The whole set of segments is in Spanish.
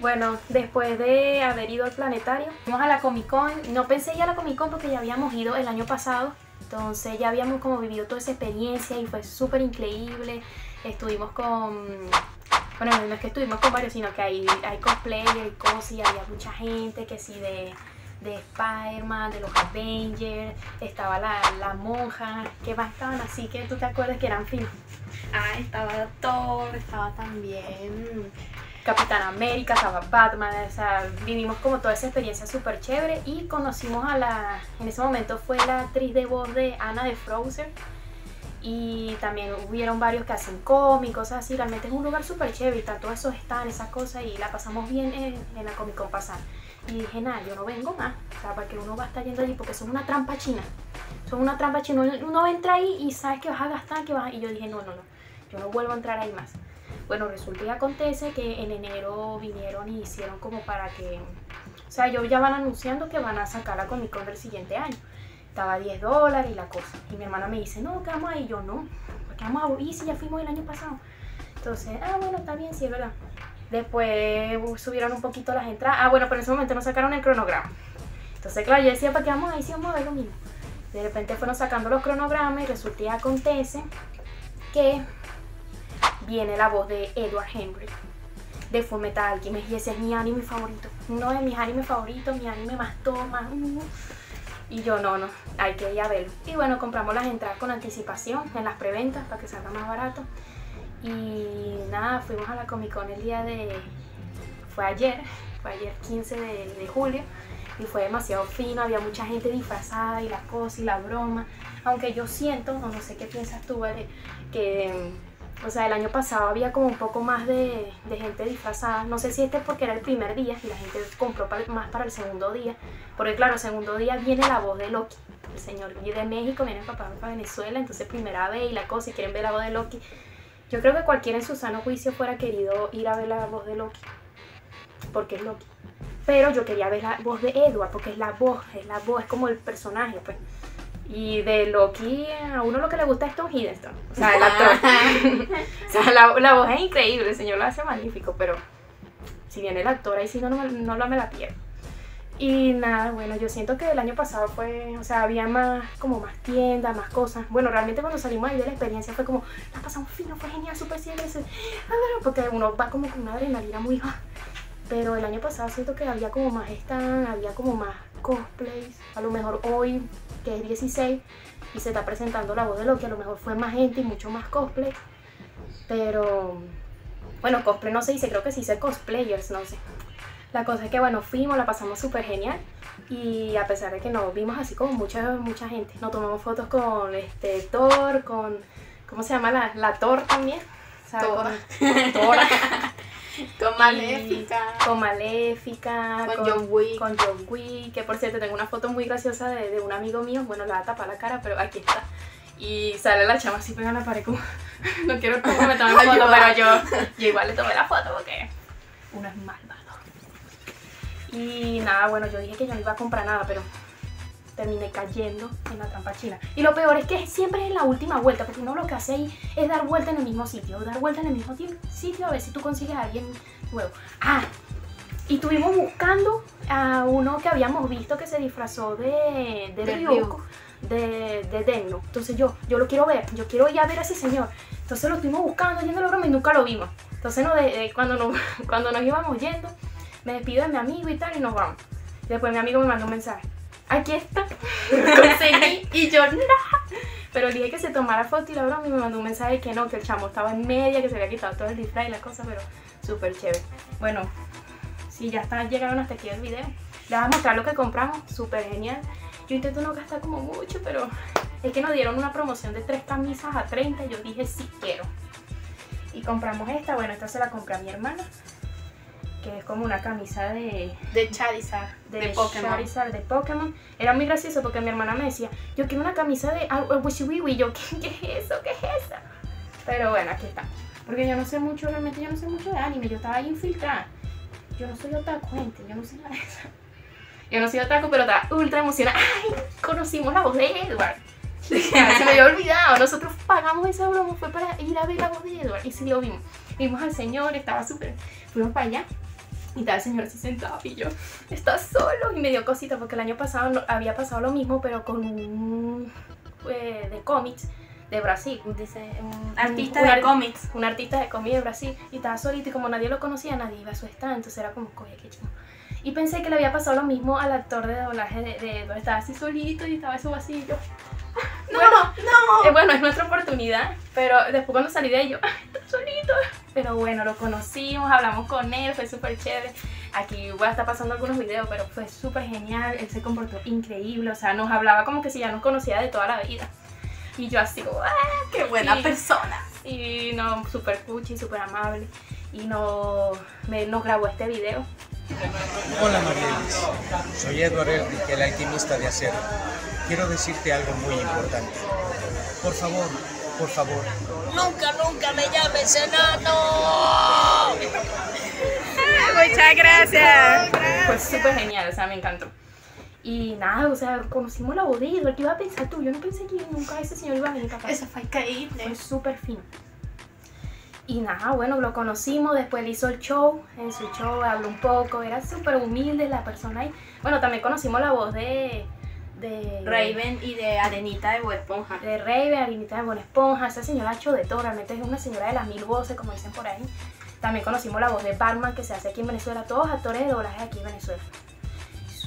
Bueno, después de haber ido al planetario, fuimos a la Comic Con. No pensé ir a la Comic Con porque ya habíamos ido el año pasado. Entonces ya habíamos como vivido toda esa experiencia y fue súper increíble. Estuvimos con... Bueno, no es que estuvimos con varios, sino que hay, hay y cosas y había mucha gente que sí de, de Spider-Man, de los Avengers, estaba la, la monja, que más estaban así que tú te acuerdas que eran film. Ah, estaba Thor, estaba también Capitán América, estaba Batman, o sea, vivimos como toda esa experiencia súper chévere y conocimos a la, en ese momento fue la actriz de voz de Anna de Frozen y también hubieron varios que hacen cómics, cosas así, realmente es un lugar súper chévere, está todos esos están, esas cosas y la pasamos bien en, en la Comic Con pasada. Y dije, nada, yo no vengo más, o sea, para que uno va a estar yendo allí porque son una trampa china, son una trampa china, uno entra ahí y sabes que vas a gastar, que vas a... y yo dije, no, no, no, yo no vuelvo a entrar ahí más. Bueno, resulta y acontece que en enero vinieron y hicieron como para que, o sea, ellos ya van anunciando que van a sacar la Comic Con del siguiente año. Estaba a 10 dólares y la cosa. Y mi hermana me dice, no, ¿qué vamos ahí? Y yo, no, porque vamos a ir si ya fuimos el año pasado. Entonces, ah, bueno, está bien, sí, es verdad. Después subieron un poquito las entradas. Ah, bueno, pero en ese momento no sacaron el cronograma. Entonces, claro, yo decía, ¿para qué vamos ahí si vamos a ver lo mismo? De repente fueron sacando los cronogramas y resulta y acontece que viene la voz de Edward Henry de Fullmetal Alchemist y ese es mi anime favorito. Uno de mis animes favoritos, mi anime más todo, más... y yo no, no, hay que ir a verlo. Y bueno, compramos las entradas con anticipación en las preventas para que salga más barato. Y nada, fuimos a la Comic Con el día de... fue ayer, fue ayer 15 de, de julio y fue demasiado fino, había mucha gente disfrazada y la cosa y la broma. Aunque yo siento, no, no sé qué piensas tú, ¿vale? Que o sea, el año pasado había como un poco más de, de, gente disfrazada. No sé si este es porque era el primer día y la gente compró más para el segundo día. Porque claro, el segundo día viene la voz de Loki. El señor de México viene papá para Venezuela, entonces primera vez y la cosa, y quieren ver la voz de Loki. Yo creo que cualquiera en su sano juicio fuera querido ir a ver la voz de Loki. Porque es Loki. Pero yo quería ver la voz de Edward, porque es la voz, es la voz, es como el personaje, pues. Y de Loki, a uno lo que le gusta es Tom Hiddleston, o sea, el actor. o sea, la, la, voz es increíble, el señor lo hace magnífico, pero si viene el actor, ahí sí no, no, no, no me la pierdo. Y nada, bueno, yo siento que el año pasado fue, o sea, había más, como más tiendas, más cosas. Bueno, realmente cuando salimos ahí de la experiencia fue como, la pasamos fino, fue genial, súper chévere. Porque uno va como con una adrenalina muy... Pero el año pasado siento que había como más stand, había como más cosplays. A lo mejor hoy que es 16 y se está presentando la voz de Loki, a lo mejor fue más gente y mucho más cosplay. Pero bueno, cosplay no se dice, creo que se dice cosplayers, no sé. La cosa es que bueno, fuimos, la pasamos súper genial y a pesar de que no vimos así como mucha, mucha gente, nos tomamos fotos con este Thor, con, ¿cómo se llama? La, la Thor también. Thor. Con, Thor. Con Maléfica. Con Maléfica. Con, John Wick. Con John Wick. Que por cierto, tengo una foto muy graciosa de, de un amigo mío. Bueno, la va a tapar la cara, pero aquí está. Y sale la chama así pegada a la pared como... no quiero que me tome la foto, pero yo, yo igual le tomé la foto porque uno es malvado. Y nada, bueno, yo dije que yo no iba a comprar nada, pero terminé cayendo en la trampa china. Y lo peor es que siempre es en la última vuelta, porque uno lo que hace ahí es dar vuelta en el mismo sitio, dar vuelta en el mismo sitio a ver si tú consigues a alguien nuevo. Ah, y estuvimos buscando a uno que habíamos visto que se disfrazó de, de, de Ryuko, de, de Denno. Entonces yo, yo lo quiero ver, yo quiero ir a ver a ese señor. Entonces lo estuvimos buscando, yendo a la broma y nunca lo vimos. Entonces no, de, de, cuando, nos, cuando nos íbamos yendo, me despido de mi amigo y tal y nos vamos. Después mi amigo me mandó un mensaje aquí está, conseguí, y yo, no. Pero dije que se tomara foto y la broma y me mandó un mensaje que no, que el chamo estaba en media, que se había quitado todo el disfraz y la cosa, pero súper chévere. Bueno, si ya están, llegaron hasta aquí el video, les voy a mostrar lo que compramos, súper genial. Yo intento no gastar como mucho, pero es que nos dieron una promoción de tres camisas a 30 y yo dije sí quiero. Y compramos esta, bueno, esta se la compré a mi hermana que es como una camisa de... De Charizard, de, de Pokémon. Charizard, de Pokémon. Era muy gracioso porque mi hermana me decía, yo quiero una camisa de Wishy Wee yo, ¿qué, ¿qué, es eso? ¿Qué es eso? Pero bueno, aquí está. Porque yo no sé mucho, realmente yo no sé mucho de anime, yo estaba ahí infiltrada. Yo no soy otaku, gente, yo no sé nada de eso. Yo no soy otaku, pero estaba ultra emocionada. ¡Ay! Conocimos la voz de Edward. Se me había olvidado. Nosotros pagamos esa broma, fue para ir a ver la voz de Edward. Y sí lo vimos. Vimos al señor, estaba súper. Fuimos para allá. Y tal, el señor se sentaba y yo, está solo. Y me dio cosita porque el año pasado había pasado lo mismo, pero con un. Eh, de cómics de Brasil, dice un artista de cómics, un artista de cómics de Brasil y estaba solito y como nadie lo conocía, nadie iba a su stand, entonces era como, coño, qué chido. Y pensé que le había pasado lo mismo al actor de doblaje de, de, estaba así solito y estaba eso así yo. No, no. Eh, bueno, es nuestra oportunidad, pero después cuando salí de yo, está solito. Pero bueno, lo conocimos, hablamos con él, fue súper chévere. Aquí voy a estar pasando algunos videos, pero fue súper genial, él se comportó increíble, o sea, nos hablaba como que si ya nos conocía de toda la vida. Y yo así, ¡ah! ¡Qué buena persona! Y no, súper cuchi, súper amable. Y no, me, nos grabó este video. Hola Marielis, soy Edward Elric, el alquimista de acero. Quiero decirte algo muy importante. Por favor, por favor. Nunca, nunca me llames enano. Muchas gracias. Fue súper genial, o sea, me encantó. Y nada, o sea, conocimos la bodega, ¿qué iba a pensar tú? Yo no pensé que nunca ese señor iba a venir acá. Eso fue increíble. Fue súper fino. Y nada, bueno, lo conocimos, después él hizo el show, en su show habló un poco, era súper humilde la persona ahí. Bueno, también conocimos la voz de... De Raven y de Arenita de Buena Esponja. De Raven, Arenita de Buena Esponja. Esa señora ha hecho de todo, realmente es una señora de las mil voces, como dicen por ahí. También conocimos la voz de Batman que se hace aquí en Venezuela. Todos actores de doblaje aquí en Venezuela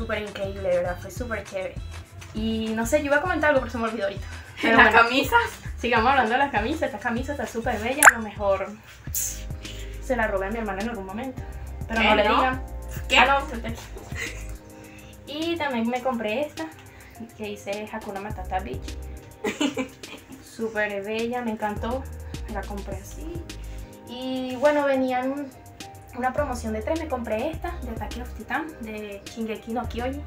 súper increíble, de verdad, fue súper chévere. Y no sé, yo iba a comentar algo, pero se me olvidó ahorita. ¿Las camisas? Sigamos hablando de las camisas, esta camisa está súper bella, a lo mejor se la robé a mi hermana en algún momento. Pero no le digan. ¿Qué? Ah, y también me compré esta, que dice Hakuna Matata Beach. súper bella, me encantó. La compré así. Y bueno, venían una promoción de tres, me compré esta de Attack of Titan de Shingeki no Kyojin.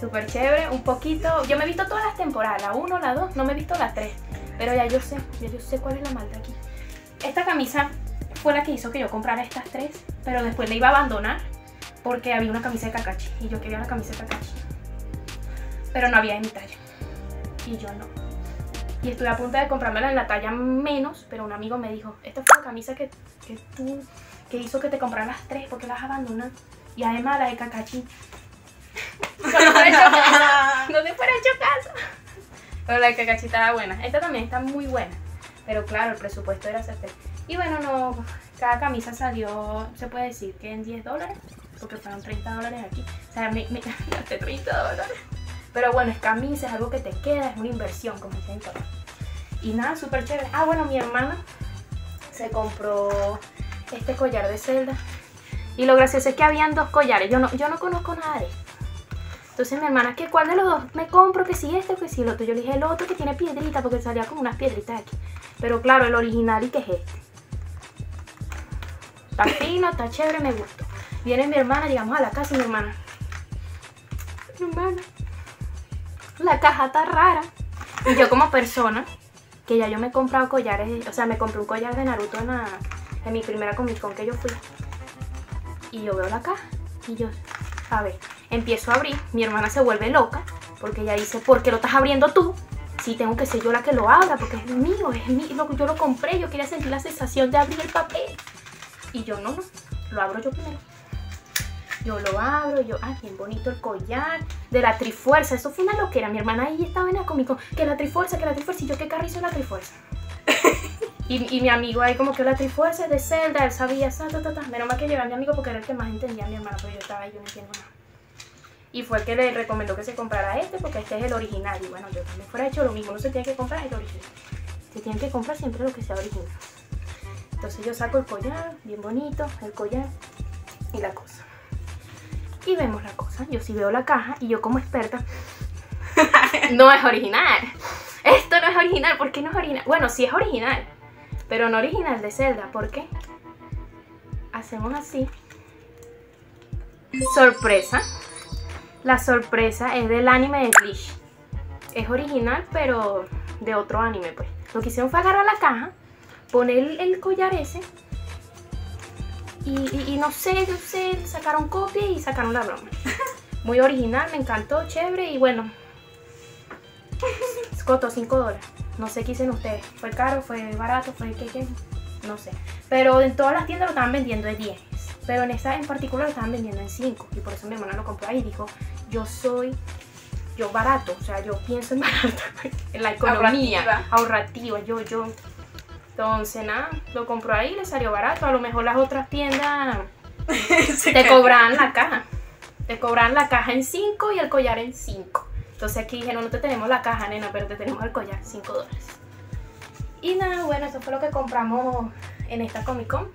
Súper chévere, un poquito. Yo me he visto todas las temporadas, la 1, la 2, no me he visto la 3. Pero ya yo sé, ya yo sé cuál es la maldad aquí. Esta camisa fue la que hizo que yo comprara estas tres, pero después la iba a abandonar porque había una camisa de Kakashi y yo quería una camisa de Kakashi. Pero no había en mi talla. Y yo no. Y estuve a punto de comprármela en la talla menos, pero un amigo me dijo, esta fue la camisa que, que tú que hizo que te compraran las tres porque las abandonan. Y además la de Kakashi. no te fuera hecho caso. Pero la de Kakashi estaba buena. Esta también está muy buena. Pero claro, el presupuesto era 70. Y bueno, no, cada camisa salió, se puede decir que en 10 dólares. Porque fueron 30 dólares aquí. O sea, me, me gasté 30 dólares. Pero bueno, es camisa, es algo que te queda, es una inversión, como dicen todos. Y nada, súper chévere. Ah, bueno, mi hermana se compró este collar de celda. Y lo gracioso es que habían dos collares. Yo no, yo no conozco nada de esto. Entonces mi hermana, ¿qué cuál de los dos me compro? Que si este o que si el otro. Yo le dije el otro que tiene piedrita porque salía como unas piedritas aquí. Pero claro, el original y que es este. Está fino, está chévere, me gustó. Viene mi hermana, llegamos a la casa mi hermana. Mi hermana. La caja está rara. Y yo como persona, que ya yo me he comprado collares, o sea, me compré un collar de Naruto en en mi primera Comic que yo fui. Y yo veo la caja y yo, a ver, empiezo a abrir, mi hermana se vuelve loca porque ella dice, ¿por qué lo estás abriendo tú? Sí, tengo que ser yo la que lo abra porque es mío, es mío, yo lo compré, yo quería sentir la sensación de abrir el papel. Y yo, no, no, lo abro yo primero. Yo lo abro, yo, ay, bien bonito el collar, de la Trifuerza, eso fue una loquera, mi hermana ahí estaba en la Comic Con, que la Trifuerza, que la Trifuerza, y yo, ¿qué carrizo la Trifuerza? Y, mi amigo ahí como que la trifuerza de Zelda, él sabía, ta, ta, ta. Menos mal que llegó mi amigo porque era el que más entendía a mi hermana, pero yo estaba ahí, yo no entiendo nada. Y fue el que le recomendó que se comprara este porque este es el original. Y bueno, yo también fuera hecho lo mismo, no se tiene que comprar el original. Se tiene que comprar siempre lo que sea original. Entonces yo saco el collar, bien bonito, el collar y la cosa. Y vemos la cosa, yo sí veo la caja y yo como experta, no es original. Esto no es original, ¿por qué no es original? Bueno, sí es original, pero no original de Zelda. ¿Por qué? Hacemos así. Sorpresa. La sorpresa es del anime de Bleach. Es original, pero de otro anime, pues. Lo que hicieron fue agarrar la caja, poner el, collar ese y, no sé, no sé, sacaron copia y sacaron la broma. Muy original, me encantó, chévere y bueno. costó 5 dólares. No sé qué dicen ustedes. ¿Fue caro? ¿Fue barato? ¿Fue qué? qué? No sé. Pero en todas las tiendas lo estaban vendiendo en 10. Pero en esa en particular lo estaban vendiendo en 5. Y por eso mi hermana lo compró ahí y dijo, yo soy, yo barato. O sea, yo pienso en barato. en la economía. Ahorrativa. Ahorrativa. Yo, yo. Entonces, nada, lo compró ahí, le salió barato. A lo mejor las otras tiendas te cayó. cobraban la caja. Te cobraban la caja en 5 y el collar en 5. Entonces aquí dijeron, no te tenemos la caja, nena, pero te tenemos el collar, 5 dólares. Y nada, bueno, eso fue lo que compramos en esta Comic Con.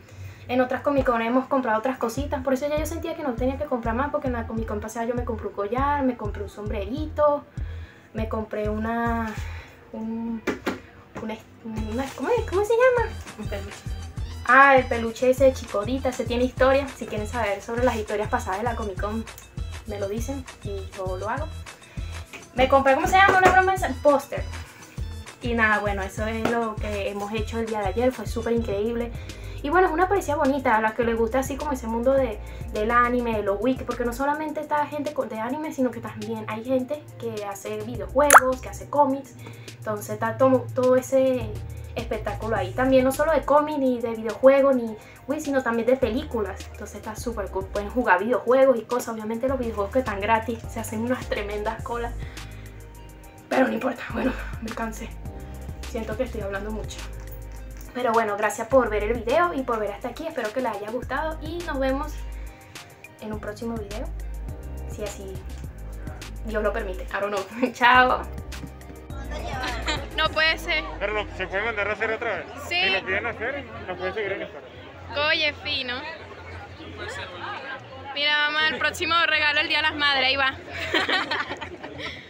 En otras Comic Con hemos comprado otras cositas, por eso ya yo sentía que no tenía que comprar más, porque en la Comic Con pasada yo me compré un collar, me compré un sombrerito, me compré una... Un, una- ¿cómo, es? ¿Cómo se llama? Un peluche. Ah, el peluche ese de Chicodita, ese tiene historia. Si quieren saber sobre las historias pasadas de la Comic Con, me lo dicen y yo lo hago. Me compré, ¿cómo se llama? Una broma póster. Y nada, bueno, eso es lo que hemos hecho el día de ayer, fue súper increíble. Y bueno, es una poesía bonita, a la que le gusta así como ese mundo de, del anime, de los wiki, porque no solamente está gente de anime, sino que también hay gente que hace videojuegos, que hace cómics. Entonces está todo, todo ese espectáculo ahí. También no solo de cómic, ni de videojuegos, ni wiki, sino también de películas. Entonces está súper cool. Pueden jugar videojuegos y cosas. Obviamente los videojuegos que están gratis se hacen unas tremendas colas. Pero no importa, bueno, me cansé. Siento que estoy hablando mucho. Pero bueno, gracias por ver el video y por ver hasta aquí. Espero que les haya gustado y nos vemos en un próximo video. Si así Dios lo permite. I don't know. Chao. No puede ser. Pero lo- se puede mandar a hacer otra vez. Sí. Si lo quieren hacer, lo pueden seguir en Instagram. Oye, fino. Mira, mamá, el próximo regalo el Día de las Madres, ahí va.